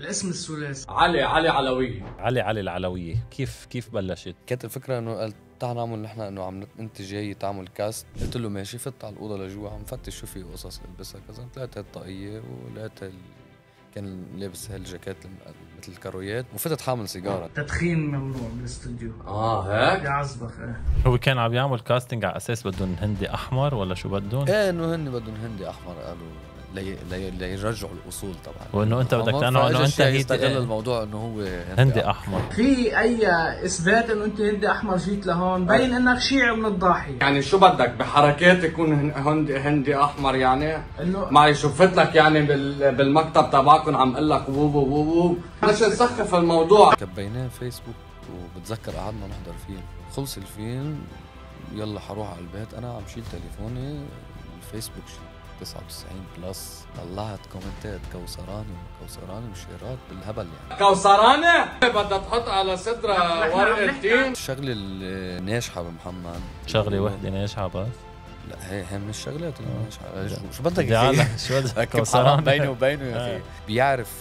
الاسم الثلاثي. علي علي علوية علي علي العلويه كيف كيف بلشت؟ كانت الفكرة إنه قال تعال نعمل نحن إنه عم نت- أنت جاي تعمل كاست قلت له ماشي فت على الأوضة لجوا عم فتش شو في قصص ألبسها كذا. طلعت هالطاقيه ولقيت ال... كان لابس هالجاكيت مثل الكارويات وفتت حامل سيجارة. تدخين ممنوع بالاستوديو آه هيك؟ يعذبك إيه. هو كان عم يعمل كاستنج على أساس بدهم هندي أحمر ولا شو بدهم؟ إيه إنه هن بدهم هندي أحمر قالوا لي... لي... ليرجعوا الأصول طبعا. وإنه أنت بدك تقنعه الشيء هيدي- يستغل الموضوع إنه هو هندي أحمر. في أي إثبات إنه أنت هندي أحمر جيت لهون؟ بين إنك شيعي من الضاحيه يعني شو بدك؟ بحركات يكون هن- هندي هندي أحمر يعني؟ انه معي شفت لك يعني بال- بالمكتب تبعكم عم أقول لك وو وو وو وو. مش نسخف الموضوع. كبيناه فيسبوك وبتذكر قعدنا نحضر فيلم خلص الفيلم يلا حروح على البيت. أنا عم شيل تليفوني الفيسبوك شي 99 plus. طلعت كومنتات كوثراني وكوثراني وشيرات بالهبل يعني. كوثرانة بدها تحط على صدرها ورقة تين الشغله الناجحه بمحمد شغلة وحدة ناجحه بس. لا هي هي من الشغلات الناجحه شو- شو بدك يا؟ شو بدك حرام كوثران. بيني وبينه يا آه. أخي بيعرف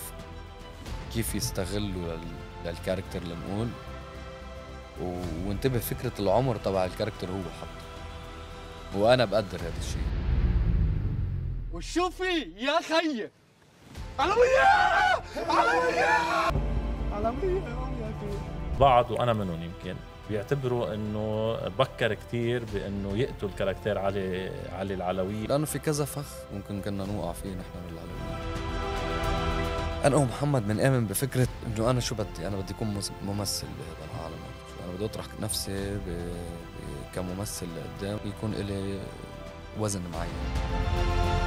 كيف يستغله لل- لل character لنقول وانتبه فكرة العمر تبع الكاركتر هو حط. وأنا بقدر هذا الشيء. وشو في يا خيي علوية! علوية! علوية! يا أخي بعض وأنا منهم يمكن بيعتبروا إنه بكر كتير بإنه يقتل كاركتير علي علي العلوي لأنه في كذا فخ ممكن كنا نوقع فيه نحن بالعلوية. أنا ومحمد بنآمن بفكرة إنه أنا شو بدي؟ أنا بدي أكون ممثل بهذا العالم. أنا بدي أطرح نفسي ب... ب... كممثل لقدام يكون إلي وزن معين.